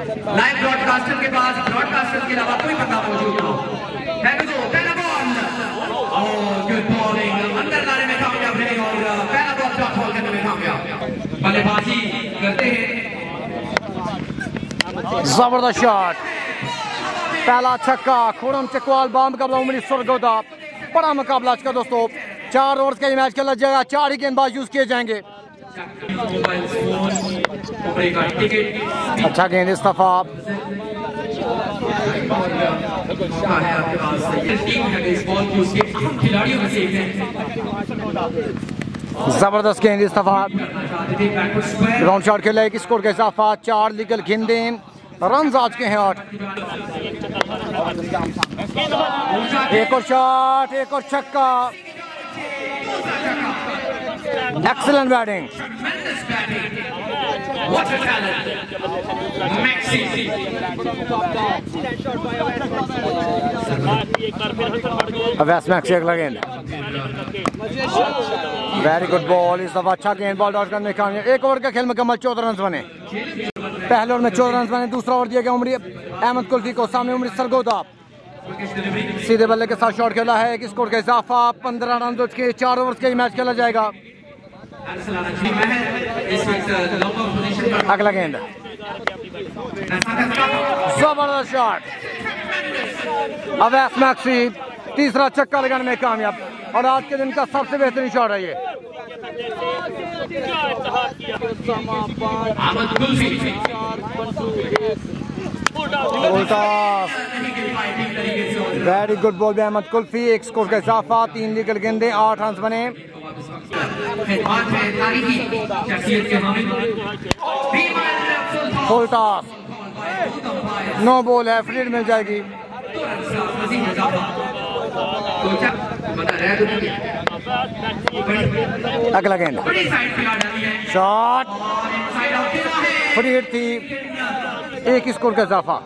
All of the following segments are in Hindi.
लाइव ब्रॉडकास्टर के पास ब्रॉडकास्टर के अलावा कोई बंदा मौजूद ना हो। पहले तो बॉल। गुड बॉलिंग अंदर लाने में कामयाब और पहला बॉल बॉल करने में कामयाब। बल्लेबाजी करते हैं। ज़बरदस्त शॉट पहला छक्का खुरम चकवाल, बाम मुकाबला उमरी सरगोदा बड़ा मुकाबला आज का दोस्तों। चार ओवर का ये मैच खेला जाएगा। चार ही गेंदबाज यूज़ किए जाएँगे। अच्छा गेंद इस दफ़ा आपके पास ये टीम इस बॉल की उसके अहम खिलाड़ियों में से एक है ज़बरदस्त गेंद इस दफ़ा चाहते थे बैकवर्ड स्क्वायर राउंड शॉट खेला एक स्कोर का इजाफा, चार लीगल गेंदे। रन आज के हैं आठ। एक और शॉट एक और छक्का। Excellent batting tremendous batting. What a talent. Maxi. Max एक गेंद वेरी गुड बॉल इस दफ़ा अच्छा गेंद बॉल डॉट करने का एक ओवर का खेल मुकम्मल चौदह रन बने। पहले ओवर में चौदह रन बने। दूसरा ओवर दिया गया उमरी अहमद कुल्फी को। सामने उमरी सरगोदा सीधे बल्ले के साथ शॉट खेला है। एक स्कोर का इजाफा। पंद्रह रन के चार ओवर के मैच खेला जाएगा। अगला गेंद। ज़बरदस्त शॉट अवैस मैक्सी तीसरा चक्का लगाने में कामयाब। और आज के दिन का सबसे बेहतरीन शॉट है ये। वेरी गुड बॉल अहमद कुल्फी एक स्कोर का इजाफा तीन लीगल गेंदे आठ रन बने फुल टॉस नो बॉल है फ्रीड मिल जाएगी अगला गेंद शॉट और इनसाइड आउट देना है फ्री थी एक स्कोर का इजाफा।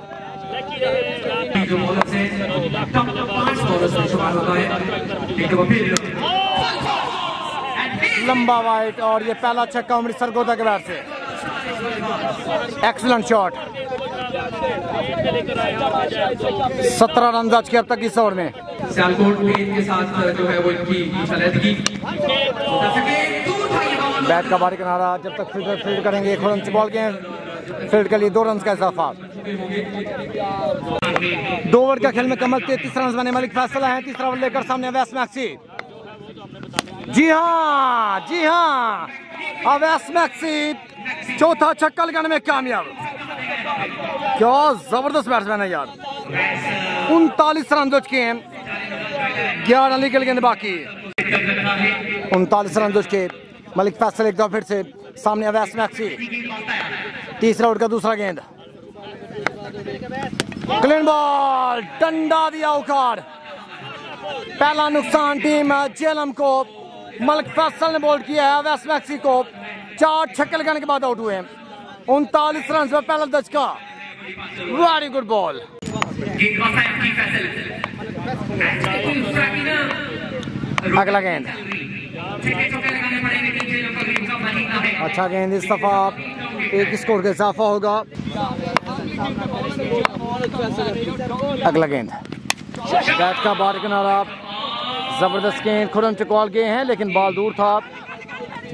लंबा वाइट और ये पहला छक्का अमृतसर गोदा के बैट से। एक्सलेंट शॉट सत्रह रन आज के अब तक इस ओवर में। सियालकोट साथ जो है वो इनकी बैट का। बारी किनारा जब तक फील्डर फ़ील्ड करेंगे। एक रन बॉल के फ़ील्ड के लिए दो रन का इजाफा। दो ओवर का खेल में कमल तैतीस रन बने मलिक फैसला है, तीसरा ओवर लेकर सामने अवैस मैक्सी। जी हाँ जी हाँ अवैस मैक्सी, चौथा छक्का लगाने में कामयाब। क्या ज़बरदस्त बैट्समैन है यार। उनतालीस रन जो के हैं। ग्यारह लीगल गेंद बाकी। उनतालीस रन के मलिक फैसल एक दफ़ा फिर से सामने अवैस मैक्सी। तीसरा ओवर का दूसरा गेंद। क्लीन बॉल डंडा दिया उखाड़। पहला नुकसान टीम जेलम को, मलिक फैसल ने बोल्ड किया है, वेस्ट मैक्सी को चार छक्के लगाने के बाद आउट हुए। उनतालीस रन पर पहला दचका वेरी गुड बॉल अगला गेंद। अच्छा गेंद इस दफ़ा एक स्कोर का इजाफा होगा। अगला गेंद। बैट का बार किनारा ज़बरदस्त गेंद। खुरम चकवाल गए हैं, लेकिन बॉल दूर था।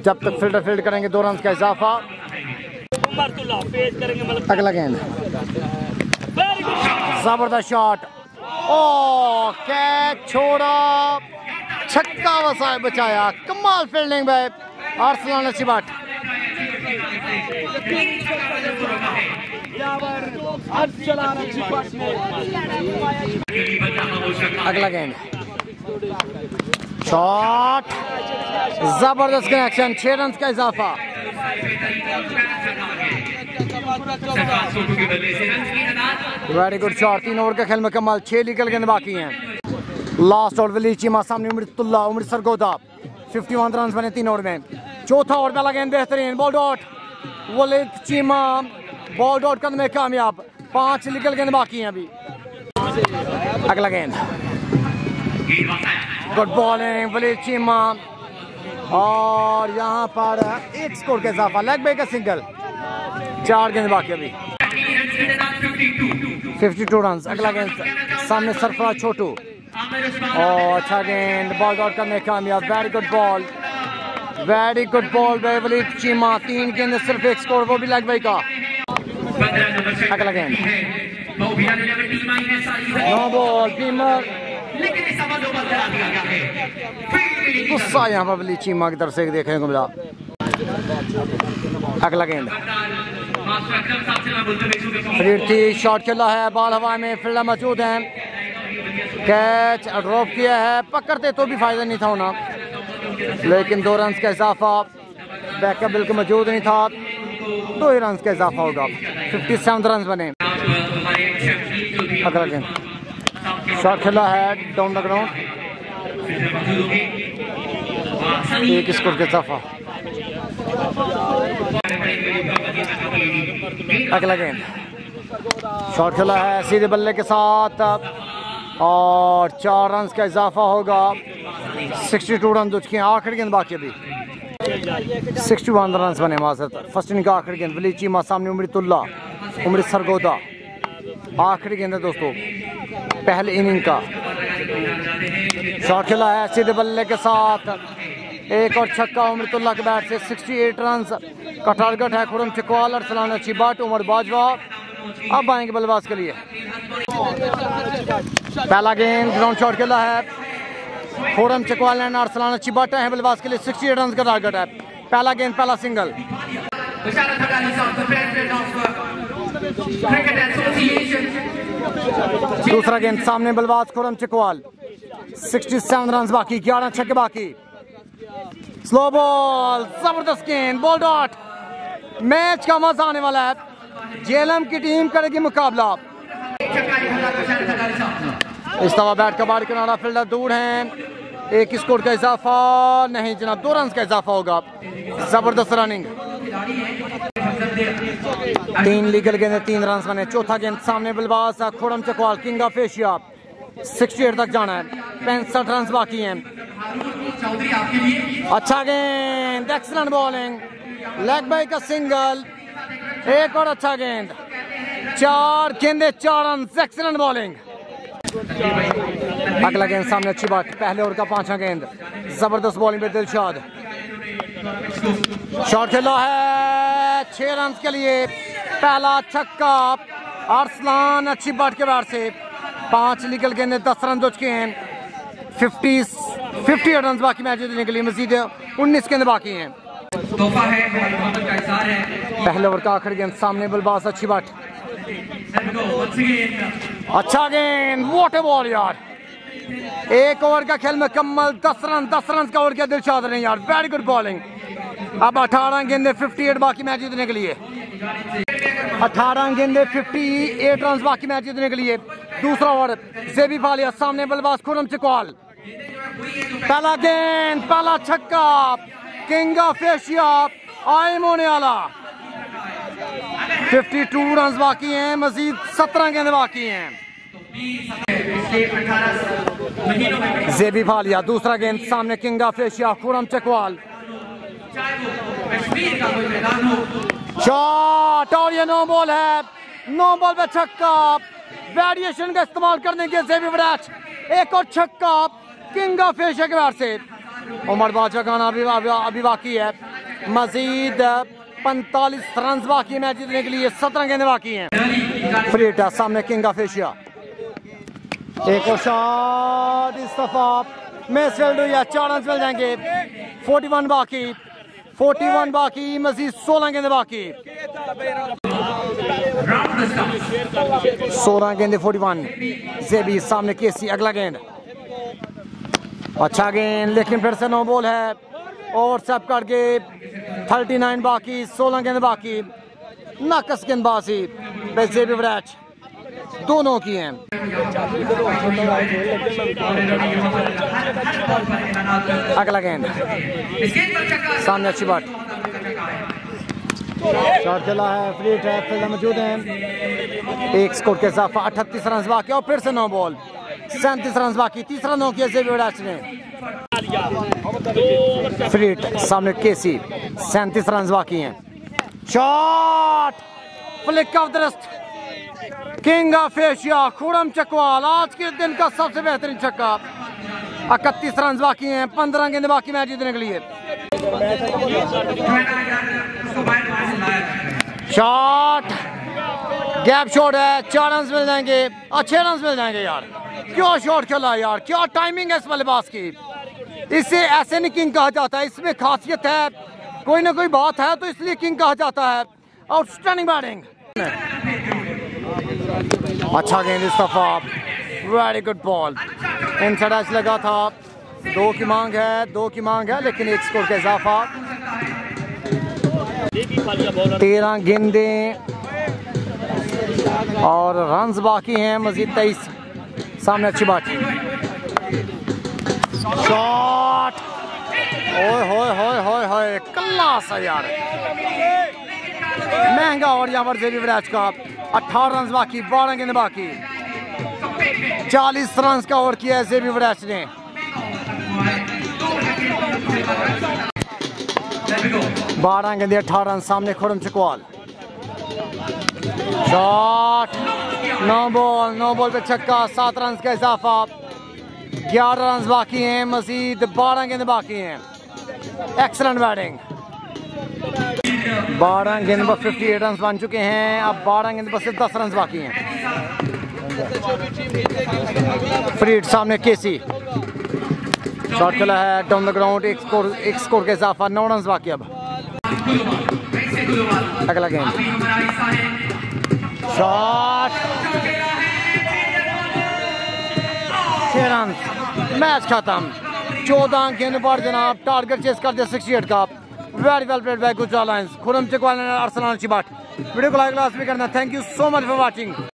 जब तक फील्डर फ़ील्ड करेंगे, दो रन का इजाफा। अगला गेंद। ज़बरदस्त शॉट। ओ कैच छोड़ा। छक्का वसाए बचाया। कमाल फील्डिंग भाई। अरसलान अच्छी अगला गेंद शॉट ज़बरदस्त कनेक्शन छह रन का इजाफा. वेरी गुड शॉट तीन ओवर का खेल मुकम्मल छह लीगल गेंद बाकी हैं. लास्ट ओवर वली चीमा सामने अमृतुल्ला अमृतसर गोदा 51 रन बने तीन ओवर में. चौथा ओवर पहला गेंद बेहतरीन. Ball dot Waleed Cheema ball dot करने में कामयाब। पाँच लीगल गेंद बाकी हैं अभी। अगला गेंद। गुड बॉलिंग वलीद चीमा और यहाँ पर एक स्कोर के इजाफा लेग बैक का सिंगल चार गेंद बाकी अभी। 52 रन अगला गेंद। सामने सरफराज छोटू। और अच्छा गेंद बॉल आउट करने कामयाब। Very good ball very good ball Waleed Cheema तीन गेंद सिर्फ़ एक स्कोर वो भी लग भाई का। अगला गेंद नो बॉल टीमर गुस्सा यहाँ पर वलीद चीमा की तरफ़ से देखने को मिला। अगला गेंद शॉट खेला है, बॉल हवा में, फील्डर मौजूद हैं। कैच ड्रॉप किया है, पकड़ते तो भी फ़ायदा नहीं था होना लेकिन दो रन का इजाफा बैकअप बिल्कुल मौजूद नहीं था। दो ही रन का इजाफा होगा। फिफ्टी सेवन रन बने। अगला गेंद। शॉट खेला है डाउन द ग्राउंड एक स्कोर का इजाफा। अगला गेंद। शॉट खेला है सीधे बल्ले के साथ। और चार रन का इजाफा होगा। 62 रन जो आखिरी गेंद बाकी अभी। 61 रन बने माजरत। फ़र्स्ट इनिंग आखिरी गेंद वली चीमा सामने उमरीतुल्ला उमरी सरगोदा। आखिरी गेंद है दोस्तों, पहले इनिंग का। शॉट खेला है सीधे बल्ले के साथ। एक और छक्का उमरतुल्ला के बैट से। 68 रन का टारगेट है खुरम चिकवाल, अरसलान अच्छी बाट, उमर बाजवा। अब आएँगे बल्लेबाज के लिए। पहला गेंद ग्राउंड शॉट खेला है। खुरम चिकवाल ने अरसलान अच्छी बाट है बल्लेबाज के लिए 68 रन का टारगेट है। पहला गेंद पहला सिंगल। दूसरा गेंद सामने बल्लेबाज खुरम चिकवाल। 67 रन बाकी ग्यारह छक्के बाकी। स्लो बॉल ज़बरदस्त गेंद बॉल डॉट मैच का मज़ा आने वाला है। जेलम की टीम करेगी मुकाबला। इस दफ़ा बैट का बार किनारा फील्डर दूर हैं। एक स्कोर का इजाफा नहीं, जनाब, दो रन का इजाफा होगा। ज़बरदस्त रनिंग। तीन लीगल गेंद, तीन रन बने। चौथा गेंद सामने बल्लेबाज Khurram Chakwal, king of Asia. Sixty eight तक जाना है। पैंसठ रन बाकी हैं। अच्छा गेंद एक्सलेंट बॉलिंग लेग बाई का सिंगल एक और अच्छा गेंद। चार गेंदे, चार रन एक्सलेंट बॉलिंग अगला गेंद सामने अच्छी बात। पहले ओवर का पांचवा गेंद। ज़बरदस्त बॉलिंग पे दिलशाद। शॉट खेला है। छह रन के लिए पहला छक्का। अरसलान अच्छी बाट के बार से। पाँच निकल गेंदे दस रन दो चुके हैं। फिफ्टी फिफ्टी रन बाकी मैच जीतने के लिए मजीद उन्नीस गेंद बाकी हैं। पहले ओवर का आखिर गेंद सामने बलबास अच्छी बात। अच्छा गेंद वॉट ए बॉल यार। एक ओवर का खेल मुकम्मल दस रन दस रन का ओवर किया दिलशाद ने यार वेरी गुड बॉलिंग अब अठारह गेंदे फिफ्टी एट बाकी मैच जीतने के लिए। अठारह गेंदे फिफ्टी एट रन बाकी मैच जीतने के लिए। दूसरा ओवर, जेबी फालिया, सामने बल्लेबाज खुरम चिकवाल। पहला गेंद, पहला छक्का, किंग ऑफ़ एशिया आयम होने वाला 52 रन बाकी हैं, मजीद 17 गेंद बाकी हैं। जेबी फालिया, दूसरा गेंद सामने king of Asia, Khurram Chakwal. Shot, और ये नो बॉल है। नो बॉल पे छक्का। वेरिएशन का इस्तेमाल करने के जेबी वराच एक और छक्का किंग ऑफ़ एशिया के बाहर से। उमर बादशाह का अभी अभी बाकी है। मजीद पैंतालीस रन बाकी मैच जीतने के लिए सत्रह गेंदे बाकी हैं। फ्री सामने किंग ऑफ़ एशिया एक और शॉट इस दफ़ा मैच फेल्ड हुई है, चार रन मिल जाएँगे। 41 बाकी 41 बाकी मजीद 16 गेंदे बाकी। 16 गेंदे 41 जेबी सामने केसी, अगला गेंद। अच्छा गेंद, लेकिन फिर से नो बॉल है। और सब करके 39 बाकी 16 गेंद बाकी। नाकस गेंदबाजी जेबी ब्रैच दोनों की हैं। अगला गेंद। सामने अच्छी बात। शॉट चला है, फ्री ट्रैप मौजूद हैं। एक स्कोर के इजाफा अठतीस रन बाकी, और फिर से नौ बॉल। सैंतीस रन बाकी तीसरा नौ किया जेबी ब्रैच ने। फ्री सामने केसी, सैंतीस रन बाकी हैं। Shot! Flick off the king of Asia Khurram Chakwal, आज के दिन का सबसे बेहतरीन छक्का। इकतीस रन बाकी हैं, पंद्रह गेंद बाकी मैच जीतने के लिए। शॉट! गैप शॉट है, चार रन मिल जाएँगे। अच्छे रन मिल जाएँगे यार। क्या शॉट खेला यार, क्या टाइमिंग है इस बल्लेबाज की। इसे ऐसे नहीं किंग कहा जाता है। इसमें खासियत है, कोई ना कोई बात है तो इसलिए किंग कहा जाता है। आउटस्टैंडिंग बैटिंग अच्छा गेंद इस दफ़ा वेरी गुड बॉल इन एच लगा था। दो की मांग है, दो की मांग है, लेकिन एक स्कोर का इजाफा। तेरह गेंदें और रन्स बाकी हैं। मजीद तेईस। सामने अच्छी बात। शॉट ओए होए होए होए होए कल्ला सा यार। महँगा और यहाँ पर जेबी विराज का। अठारह रन बाकी, बारह गेंद बाकी। चालीस रन का ओवर किया है जेबी विराज ने। बारह गेंदे, अठारह रन सामने Khurram Chakwal. Shot no ball no ball पे छक्का, सात रन का इजाफा। ग्यारह रन बाकी हैं, मजीद बारह गेंद बाकी हैं। एक्सलेंट बैटिंग बारह गेंद पर फिफ्टी एट रन बन चुके हैं, अब बारह गेंद पर सिर्फ़ दस रन बाकी हैं। फ्रीड सामने केसी शॉट खेला है डाउन द ग्राउंड एक स्कोर एक स्कोर के इजाफा, नौ रन बाकी अब। अगला गेंद शॉट रन मैच खत्म चौदह गेंद पर जनाब टारगेट चेस कर दिया सिक्सटी एट का very well played by Gujarat lions Khurram ने अरसलान चिबाट वीडियो को लाइक लास्ट भी करना. Thank you so much for watching